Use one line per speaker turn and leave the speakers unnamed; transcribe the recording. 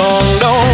don't